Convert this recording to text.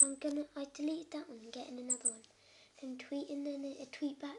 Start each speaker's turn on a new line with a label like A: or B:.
A: I'm gonna I deleted that one and getting another one. Then tweeting in a tweet back.